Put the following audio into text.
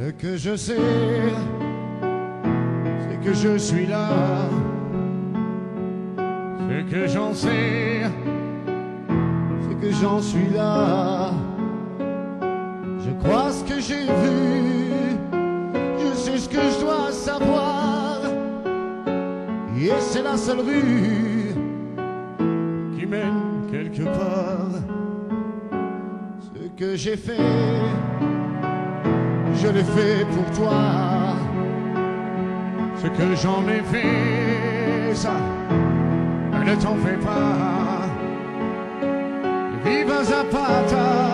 Ce que je sais, c'est que je suis là. Ce que j'en sais, c'est que j'en suis là. Je crois ce que j'ai vu, je sais ce que je dois savoir. Et c'est la seule rue qui mène quelque part. Ce que j'ai fait, je l'ai fait pour toi. Ce que j'en ai fait, ça, ne t'en fais pas. Viva Zapata.